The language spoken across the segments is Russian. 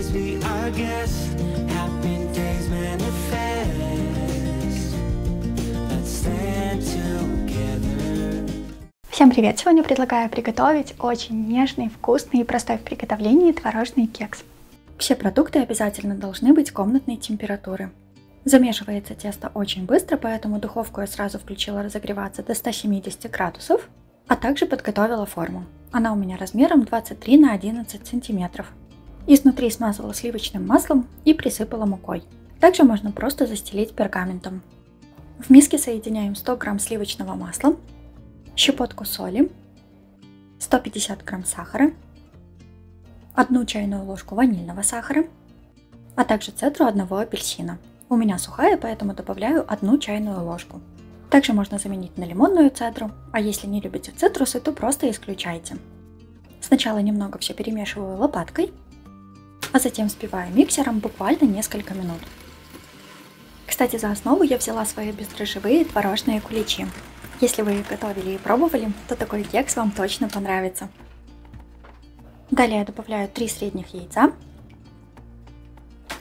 always be our guess. Happy days manifest. Let's stand together. Всем привет! Сегодня предлагаю приготовить очень нежный, вкусный и простой в приготовлении творожный кекс. Все продукты обязательно должны быть комнатной температуры. Замешивается тесто очень быстро, поэтому духовку я сразу включила разогреваться до 170 градусов, а также подготовила форму. Она у меня размером 23 на 11 сантиметров. Изнутри смазала сливочным маслом и присыпала мукой. Также можно просто застелить пергаментом. В миске соединяем 100 грамм сливочного масла, щепотку соли, 150 грамм сахара, одну чайную ложку ванильного сахара, а также цедру одного апельсина. У меня сухая, поэтому добавляю одну чайную ложку. Также можно заменить на лимонную цедру, а если не любите цитрусы, то просто исключайте. Сначала немного все перемешиваю лопаткой, а затем взбиваю миксером буквально несколько минут. Кстати, за основу я взяла свои бесдрожжевые творожные куличи. Если вы их готовили и пробовали, то такой кекс вам точно понравится. Далее я добавляю 3 средних яйца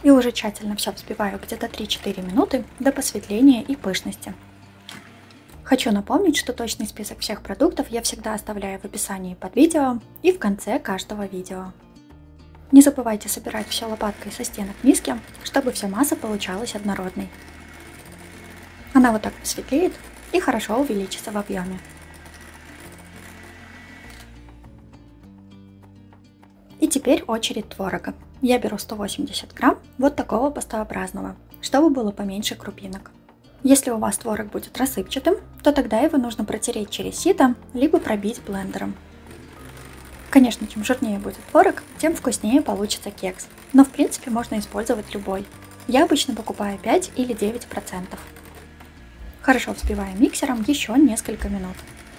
и уже тщательно все взбиваю где-то 3-4 минуты до посветления и пышности. Хочу напомнить, что точный список всех продуктов я всегда оставляю в описании под видео и в конце каждого видео. Не забывайте собирать все лопаткой со стенок миски, чтобы вся масса получалась однородной. Она вот так посветлеет и хорошо увеличится в объеме. И теперь очередь творога. Я беру 180 грамм вот такого пастообразного, чтобы было поменьше крупинок. Если у вас творог будет рассыпчатым, то тогда его нужно протереть через сито, либо пробить блендером. Конечно, чем жирнее будет творог, тем вкуснее получится кекс, но в принципе можно использовать любой. Я обычно покупаю 5 или 9%. Хорошо взбиваем миксером еще несколько минут.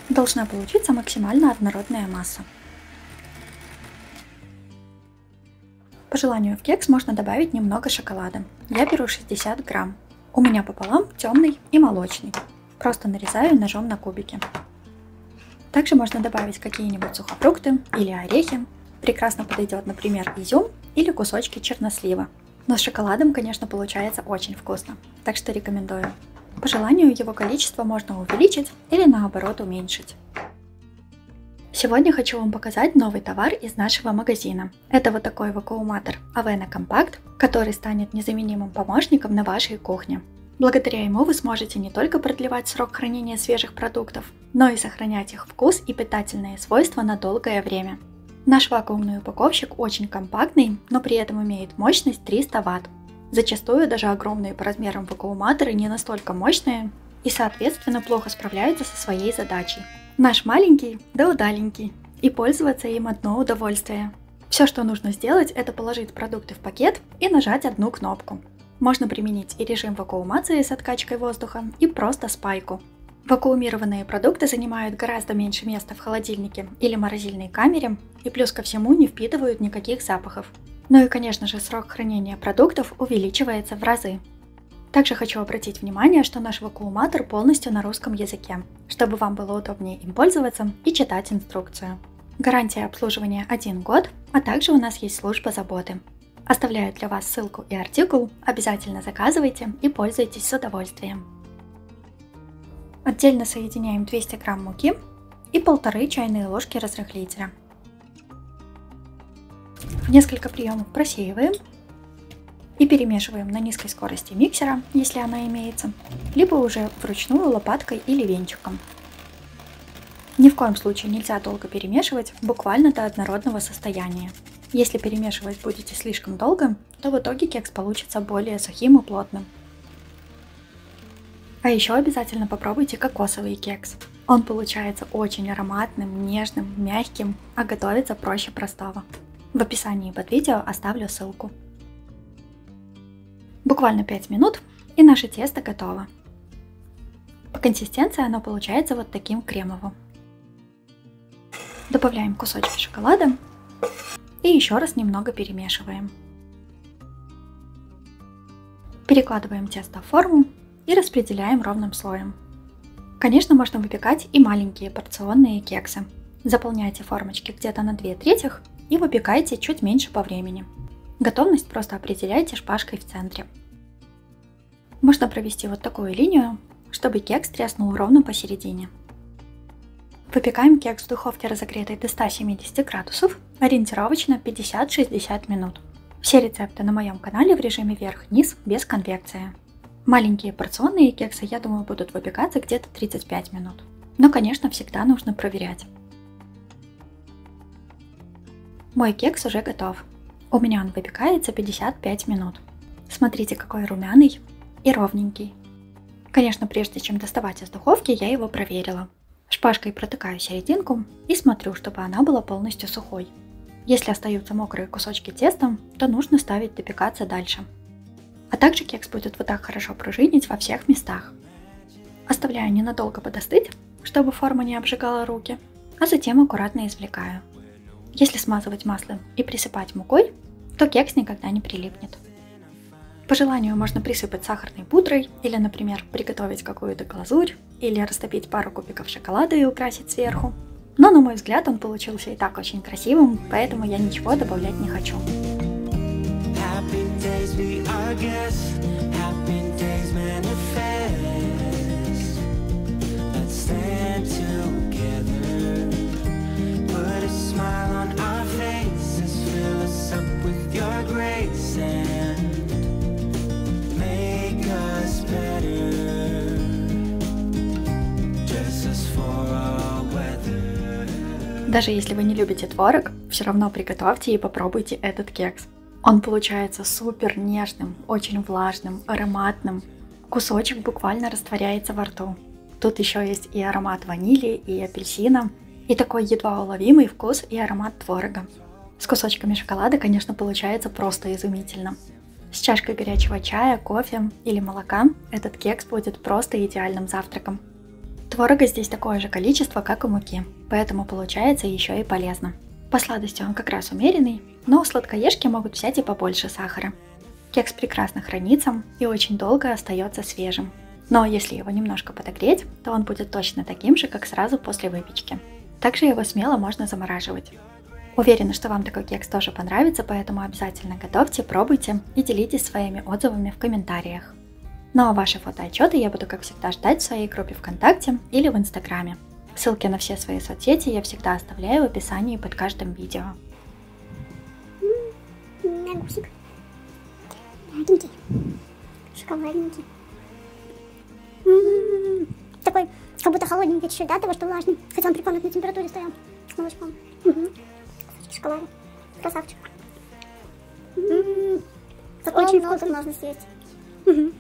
Должна получиться максимально однородная масса. По желанию в кекс можно добавить немного шоколада. Я беру 60 грамм. У меня пополам темный и молочный. Просто нарезаю ножом на кубики. Также можно добавить какие-нибудь сухофрукты или орехи. Прекрасно подойдет, например, изюм или кусочки чернослива. Но с шоколадом, конечно, получается очень вкусно, так что рекомендую. По желанию его количество можно увеличить или наоборот уменьшить. Сегодня хочу вам показать новый товар из нашего магазина. Это вот такой вакууматор Avena Compact, который станет незаменимым помощником на вашей кухне. Благодаря ему вы сможете не только продлевать срок хранения свежих продуктов, но и сохранять их вкус и питательные свойства на долгое время. Наш вакуумный упаковщик очень компактный, но при этом имеет мощность 300 Вт. Зачастую даже огромные по размерам вакууматоры не настолько мощные и соответственно плохо справляются со своей задачей. Наш маленький, да удаленький, и пользоваться им одно удовольствие. Все, что нужно сделать, это положить продукты в пакет и нажать одну кнопку. Можно применить и режим вакуумации с откачкой воздуха, и просто спайку. Вакуумированные продукты занимают гораздо меньше места в холодильнике или морозильной камере, и плюс ко всему не впитывают никаких запахов. Ну и, конечно же, срок хранения продуктов увеличивается в разы. Также хочу обратить внимание, что наш вакууматор полностью на русском языке, чтобы вам было удобнее им пользоваться и читать инструкцию. Гарантия обслуживания 1 год, а также у нас есть служба заботы. Оставляю для вас ссылку и артикул, обязательно заказывайте и пользуйтесь с удовольствием. Отдельно соединяем 200 грамм муки и полторы чайные ложки разрыхлителя. В несколько приемов просеиваем и перемешиваем на низкой скорости миксера, если она имеется, либо уже вручную лопаткой или венчиком. Ни в коем случае нельзя долго перемешивать, буквально до однородного состояния. Если перемешивать будете слишком долго, то в итоге кекс получится более сухим и плотным. А еще обязательно попробуйте кокосовый кекс. Он получается очень ароматным, нежным, мягким, а готовится проще простого. В описании под видео оставлю ссылку. Буквально 5 минут и наше тесто готово. По консистенции оно получается вот таким кремовым. Добавляем кусочки шоколада и еще раз немного перемешиваем. Перекладываем тесто в форму и распределяем ровным слоем. Конечно, можно выпекать и маленькие порционные кексы. Заполняйте формочки где-то на 2 трети и выпекайте чуть меньше по времени. Готовность просто определяйте шпажкой в центре. Можно провести вот такую линию, чтобы кекс треснул ровно посередине. Выпекаем кекс в духовке разогретой до 170 градусов, ориентировочно 50-60 минут. Все рецепты на моем канале в режиме вверх-вниз без конвекции. Маленькие порционные кексы, я думаю, будут выпекаться где-то 35 минут. Но, конечно, всегда нужно проверять. Мой кекс уже готов. У меня он выпекается 55 минут. Смотрите, какой румяный и ровненький. Конечно, прежде чем доставать из духовки, я его проверила. Шпажкой протыкаю серединку и смотрю, чтобы она была полностью сухой. Если остаются мокрые кусочки теста, то нужно ставить допекаться дальше. А также кекс будет вот так хорошо пружинить во всех местах. Оставляю ненадолго подостыть, чтобы форма не обжигала руки, а затем аккуратно извлекаю. Если смазывать маслом и присыпать мукой, то кекс никогда не прилипнет. По желанию можно присыпать сахарной пудрой или, например, приготовить какую-то глазурь или растопить пару кубиков шоколада и украсить сверху. Но, на мой взгляд, он получился и так очень красивым, поэтому я ничего добавлять не хочу. Be our guest. Happy days manifest. Let's stand together. Put a smile on our faces. Fill us up with your grace and make us better. Dress us for our weather. Даже если вы не любите творог, все равно приготовьте и попробуйте этот кекс. Он получается супер нежным, очень влажным, ароматным. Кусочек буквально растворяется во рту. Тут еще есть и аромат ванили, и апельсина, и такой едва уловимый вкус и аромат творога. С кусочками шоколада, конечно, получается просто изумительно. С чашкой горячего чая, кофе или молока этот кекс будет просто идеальным завтраком. Творога здесь такое же количество, как и муки, поэтому получается еще и полезно. По сладости он как раз умеренный, но сладкоежки могут взять и побольше сахара. Кекс прекрасно хранится и очень долго остается свежим. Но если его немножко подогреть, то он будет точно таким же, как сразу после выпечки. Также его смело можно замораживать. Уверена, что вам такой кекс тоже понравится, поэтому обязательно готовьте, пробуйте и делитесь своими отзывами в комментариях. Ну а ваши фотоотчеты я буду, как всегда, ждать в своей группе ВКонтакте или в Инстаграме. Ссылки на все свои соцсети я всегда оставляю в описании под каждым видео. Мягусик. Мягенький. Шоколадненький. М-м-м. Такой, как будто холодненький чуть-чуть, да, того, что влажный. Хотя он при комнатной температуре стоял. С молочком. Угу. Шоколада. Красавчик. М-м-м. Очень вкусно можно съесть. Мгм.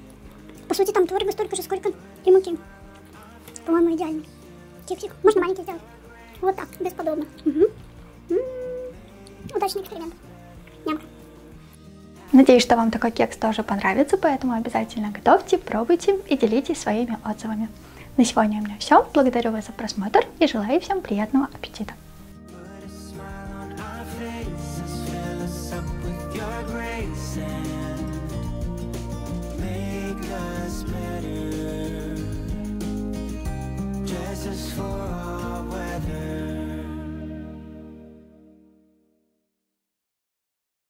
По сути, там творога столько же, сколько и муки. По-моему, идеально. Кексик. Можно маленький сделать. Вот так, бесподобно. Мгм. М-м. Удачный эксперимент. Ням. Надеюсь, что вам такой кекс тоже понравится, поэтому обязательно готовьте, пробуйте и делитесь своими отзывами. На сегодня у меня все. Благодарю вас за просмотр и желаю всем приятного аппетита.